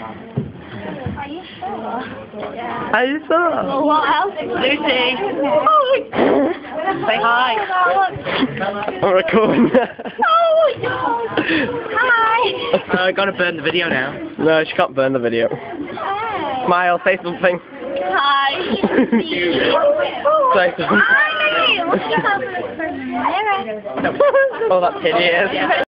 Are you sure? Are you sure? Well, what else? Lucy. Oh, Say hi. I'm recording. oh, my god. hi. uh, I gotta burn the video now. No, she can't burn the video. Hi. Smile, say something. Hi. Say something. Hi. What's your husband's oh, that's hideous.